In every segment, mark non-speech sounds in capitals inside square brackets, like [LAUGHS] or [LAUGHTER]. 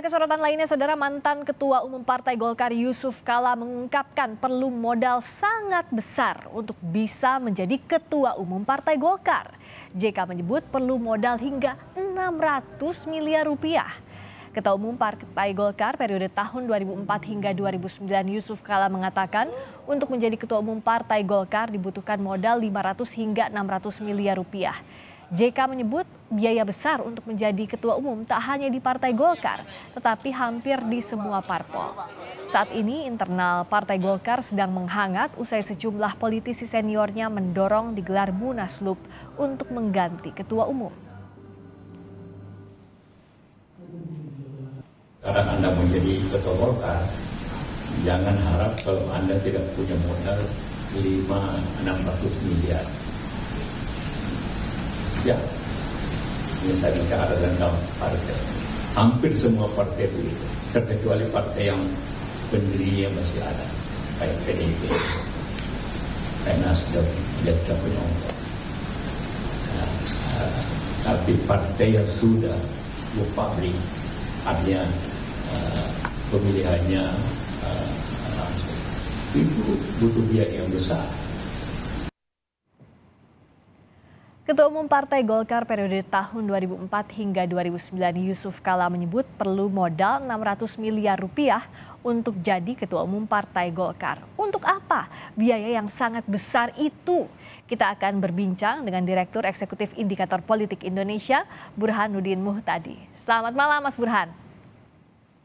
Kita ke lainnya, saudara mantan Ketua Umum Partai Golkar Yusuf Kala mengungkapkan perlu modal sangat besar untuk bisa menjadi Ketua Umum Partai Golkar. JK menyebut perlu modal hingga 600 miliar rupiah. Ketua Umum Partai Golkar periode tahun 2004 hingga 2009 Yusuf Kala mengatakan untuk menjadi Ketua Umum Partai Golkar dibutuhkan modal 500 hingga 600 miliar rupiah. JK menyebut biaya besar untuk menjadi ketua umum tak hanya di Partai Golkar, tetapi hampir di semua parpol. Saat ini internal Partai Golkar sedang menghangat usai sejumlah politisi seniornya mendorong digelar Munaslup untuk mengganti ketua umum. Karena Anda menjadi ketua Golkar, jangan harap kalau Anda tidak punya modal 5-600 miliar. Ya, saya bicara tentang partai. Hampir semua partai begitu, terkecuali partai yang pendirinya masih ada, kayak PDIP, kayak Nasdem, dan punya nah, uh, tapi partai yang sudah go artinya uh, pemilihannya uh, langsung, itu butuh biaya yang besar. Ketua Umum Partai Golkar periode tahun 2004 hingga 2009 Yusuf Kala menyebut perlu modal 600 miliar rupiah untuk jadi Ketua Umum Partai Golkar. Untuk apa biaya yang sangat besar itu? Kita akan berbincang dengan Direktur Eksekutif Indikator Politik Indonesia, Burhanuddin Muhtadi. Selamat malam Mas Burhan.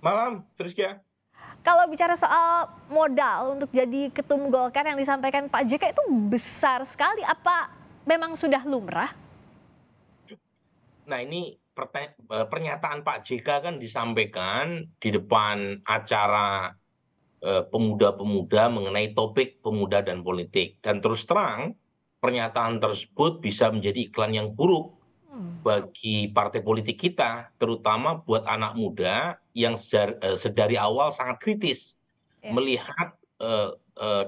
Malam, Friska. Kalau bicara soal modal untuk jadi ketum Golkar yang disampaikan Pak JK itu besar sekali. Apa memang sudah lumrah? Nah ini eh, pernyataan Pak JK kan disampaikan di depan acara eh, pemuda-pemuda mengenai topik pemuda dan politik. Dan terus terang pernyataan tersebut bisa menjadi iklan yang buruk hmm. bagi partai politik kita, terutama buat anak muda yang eh, sedari awal sangat kritis ya. melihat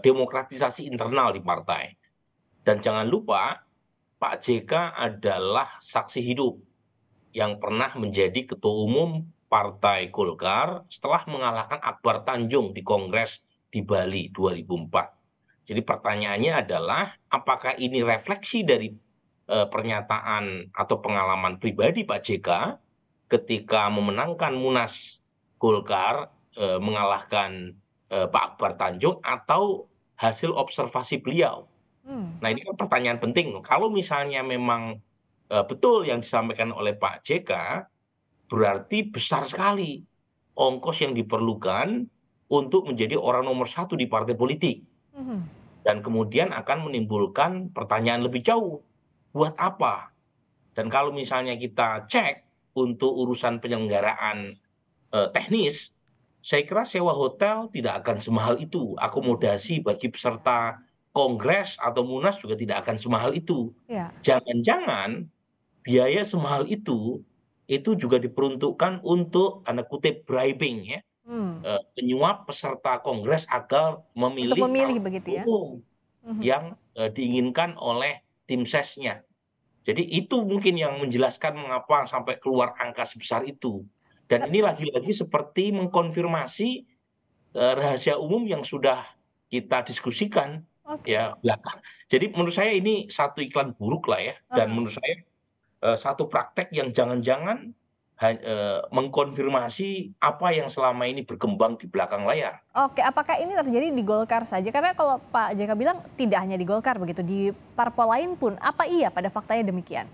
demokratisasi internal di partai. Dan jangan lupa Pak JK adalah saksi hidup yang pernah menjadi ketua umum Partai Golkar setelah mengalahkan Akbar Tanjung di Kongres di Bali 2004. Jadi pertanyaannya adalah apakah ini refleksi dari eh, pernyataan atau pengalaman pribadi Pak JK ketika memenangkan Munas Golkar eh, mengalahkan eh, Pak Akbar Tanjung atau hasil observasi beliau. Nah ini kan pertanyaan penting. Kalau misalnya memang uh, betul yang disampaikan oleh Pak JK, berarti besar sekali ongkos yang diperlukan untuk menjadi orang nomor satu di partai politik. Hmm. Dan kemudian akan menimbulkan pertanyaan lebih jauh. Buat apa? Dan kalau misalnya kita cek untuk urusan penyelenggaraan uh, teknis, saya kira sewa hotel tidak akan semahal itu. Akomodasi bagi peserta kongres atau munas juga tidak akan semahal itu. Ya. Jangan-jangan biaya semahal itu itu juga diperuntukkan untuk tanda kutip bribing ya, hmm. uh, penyuap peserta kongres agar memilih, untuk memilih begitu ya, hmm. yang uh, diinginkan oleh tim sesnya. Jadi itu mungkin yang menjelaskan mengapa sampai keluar angka sebesar itu. Dan ini lagi-lagi seperti mengkonfirmasi uh, rahasia umum yang sudah kita diskusikan Okay. Ya, belakang. Jadi menurut saya ini satu iklan buruk lah ya, dan uh. menurut saya uh, satu praktek yang jangan-jangan uh, mengkonfirmasi apa yang selama ini berkembang di belakang layar. Oke, apakah ini terjadi di Golkar saja? Karena kalau Pak JK bilang tidak hanya di Golkar begitu, di parpol lain pun, apa iya pada faktanya demikian?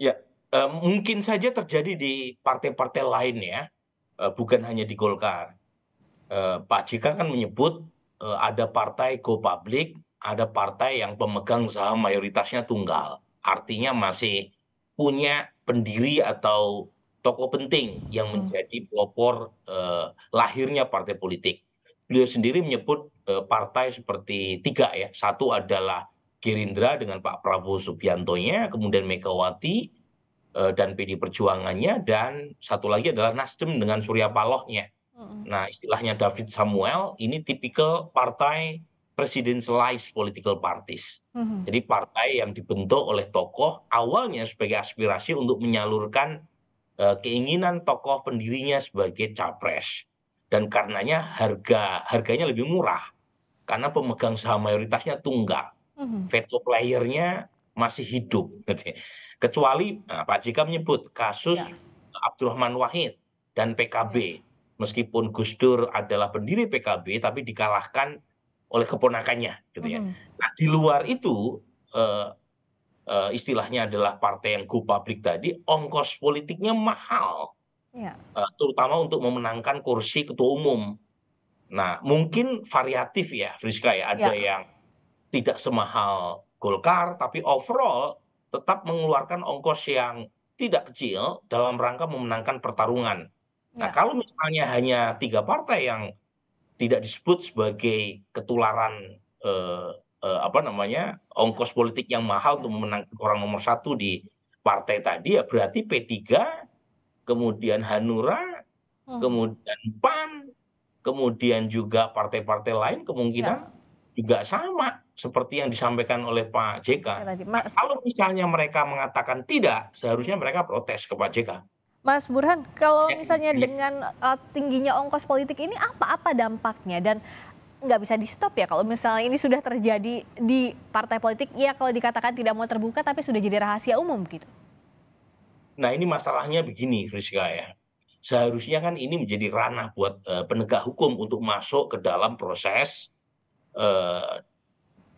Ya, uh, mungkin saja terjadi di partai-partai lain ya, uh, bukan hanya di Golkar. Uh, Pak JK kan menyebut Eh, ada partai go public, ada partai yang pemegang saham mayoritasnya tunggal. Artinya masih punya pendiri atau tokoh penting yang hmm. menjadi pelopor eh, lahirnya partai politik. Beliau sendiri menyebut eh, partai seperti tiga ya. Satu adalah Gerindra dengan Pak Prabowo Subiantonya, kemudian Megawati eh, dan PD Perjuangannya, dan satu lagi adalah Nasdem dengan Surya Palohnya. Nah, istilahnya David Samuel ini tipikal partai presidentialized political parties. Mm-hmm. Jadi partai yang dibentuk oleh tokoh awalnya sebagai aspirasi untuk menyalurkan eh, keinginan tokoh pendirinya sebagai capres dan karenanya harga harganya lebih murah karena pemegang saham mayoritasnya tunggal Mhm. veto playernya masih hidup [LAUGHS] kecuali nah, Pak JK menyebut kasus Ya. Abdurrahman Wahid dan PKB meskipun Gus Dur adalah pendiri PKB tapi dikalahkan oleh keponakannya gitu ya Mhm. Nah, di luar itu eh, eh, istilahnya adalah partai yang go public tadi, ongkos politiknya mahal, Ya. eh, terutama untuk memenangkan kursi ketua umum. Nah, mungkin variatif ya, Friska ya, ada Ya. yang tidak semahal Golkar, tapi overall tetap mengeluarkan ongkos yang tidak kecil dalam rangka memenangkan pertarungan. Nah, Ya. kalau misalnya hanya tiga partai yang tidak disebut sebagai ketularan eh, eh, apa namanya ongkos politik yang mahal untuk memenangkan orang nomor satu di partai tadi ya berarti P3 kemudian Hanura Mhm. kemudian PAN kemudian juga partai-partai lain kemungkinan Ya. juga sama seperti yang disampaikan oleh Pak JK. Ya tadi, Mas, Kalau misalnya mereka mengatakan tidak, seharusnya mereka protes ke Pak JK. Mas Burhan, kalau Ya, misalnya ya. dengan uh, tingginya ongkos politik ini apa-apa dampaknya dan nggak bisa di stop ya kalau misalnya ini sudah terjadi di partai politik ya kalau dikatakan tidak mau terbuka tapi sudah jadi rahasia umum gitu. Nah ini masalahnya begini Friska ya. Seharusnya kan ini menjadi ranah buat eh, penegak hukum untuk masuk ke dalam proses eh,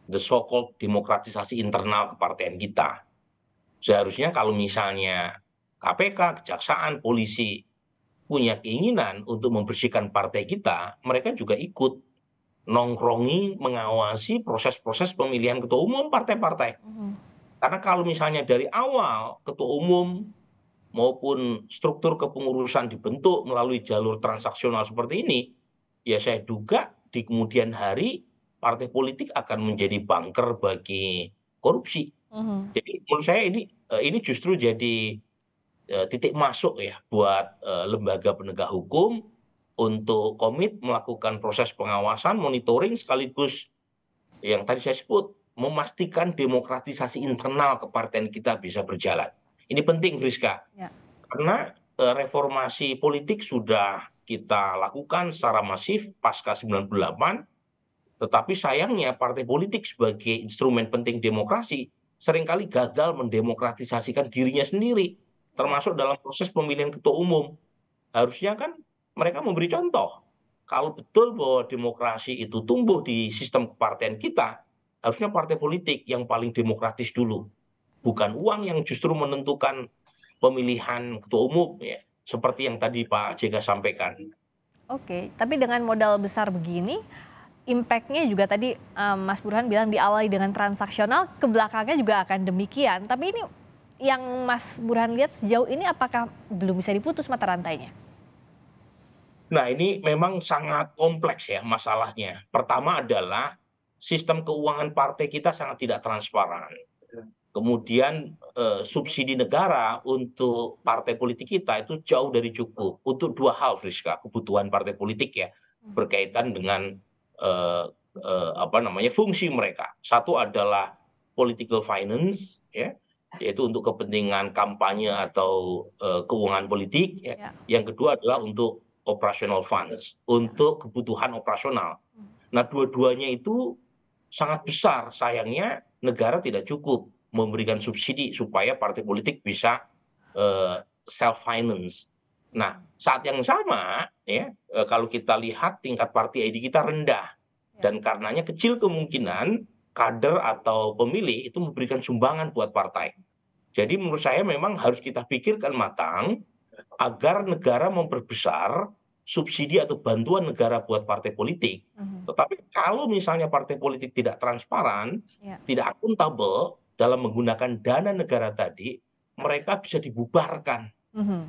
the so called demokratisasi internal kepartian kita. Seharusnya kalau misalnya KPK, kejaksaan, polisi punya keinginan untuk membersihkan partai kita, mereka juga ikut nongkrongi, mengawasi proses-proses pemilihan ketua umum partai-partai. Mhm. Karena kalau misalnya dari awal ketua umum maupun struktur kepengurusan dibentuk melalui jalur transaksional seperti ini, ya saya duga di kemudian hari partai politik akan menjadi bunker bagi korupsi. Mhm. Jadi menurut saya ini eh, ini justru jadi titik masuk ya buat eh, lembaga penegak hukum untuk komit melakukan proses pengawasan, monitoring sekaligus yang tadi saya sebut memastikan demokratisasi internal kepartian kita bisa berjalan. Ini penting Friska. Ya. Karena eh, reformasi politik sudah kita lakukan secara masif pasca 98 tetapi sayangnya partai politik sebagai instrumen penting demokrasi sering kali gagal mendemokratisasikan dirinya sendiri termasuk dalam proses pemilihan ketua umum. Harusnya kan mereka memberi contoh. Kalau betul bahwa demokrasi itu tumbuh di sistem kepartian kita, harusnya partai politik yang paling demokratis dulu. Bukan uang yang justru menentukan pemilihan ketua umum ya. Seperti yang tadi Pak JK sampaikan. Oke, tapi dengan modal besar begini, impact-nya juga tadi um, Mas Burhan bilang diawali dengan transaksional, ke belakangnya juga akan demikian. Tapi ini yang Mas Burhan lihat sejauh ini apakah belum bisa diputus mata rantainya? Nah ini memang sangat kompleks ya masalahnya. Pertama adalah sistem keuangan partai kita sangat tidak transparan. Kemudian eh, subsidi negara untuk partai politik kita itu jauh dari cukup. Untuk dua hal Friska, kebutuhan partai politik ya berkaitan dengan eh, eh, apa namanya fungsi mereka. Satu adalah political finance ya yaitu untuk kepentingan kampanye atau eh, keuangan politik ya. Ya. Yang kedua adalah untuk operational funds untuk kebutuhan operasional. Nah, dua-duanya itu sangat besar. Sayangnya negara tidak cukup memberikan subsidi supaya partai politik bisa self finance. Nah, saat yang sama ya eh, kalau kita lihat tingkat party ID kita rendah dan karenanya kecil kemungkinan kader atau pemilih itu memberikan sumbangan buat partai. Jadi menurut saya memang harus kita pikirkan matang agar negara memperbesar subsidi atau bantuan negara buat partai politik. Mhm. Tetapi kalau misalnya partai politik tidak transparan, Ya. tidak akuntabel dalam menggunakan dana negara tadi, mereka bisa dibubarkan. Mhm.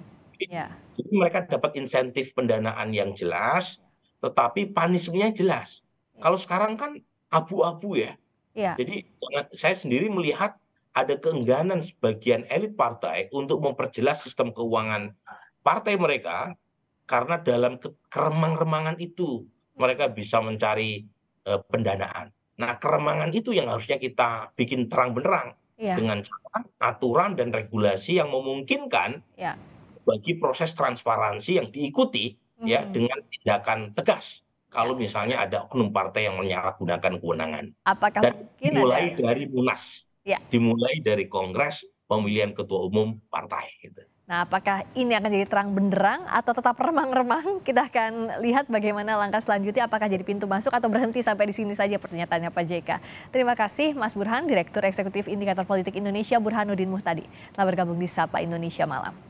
Ya. Jadi mereka dapat insentif pendanaan yang jelas, tetapi punishment-nya jelas. Kalau sekarang kan abu-abu ya. Ya. Jadi jangan- saya sendiri melihat ada keengganan sebagian elit partai untuk memperjelas sistem keuangan partai mereka karena dalam ke- keremang-remangan itu mereka bisa mencari eh, pendanaan. Nah, keremangan itu yang harusnya kita bikin terang benderang Ya. dengan cara aturan dan regulasi yang memungkinkan Ya. bagi proses transparansi yang diikuti ya Hmm. dengan tindakan tegas kalau misalnya ada oknum partai yang menyalahgunakan kewenangan. Apakah Dan mungkin dimulai ada dari munas, Ya. dimulai dari kongres pemilihan ketua umum partai. Gitu. Nah, apakah ini akan jadi terang benderang atau tetap remang-remang? Kita akan lihat bagaimana langkah selanjutnya. Apakah jadi pintu masuk atau berhenti sampai di sini saja pernyataannya Pak JK. Terima kasih Mas Burhan, Direktur Eksekutif Indikator Politik Indonesia Burhanuddin Muhtadi telah bergabung di Sapa Indonesia Malam.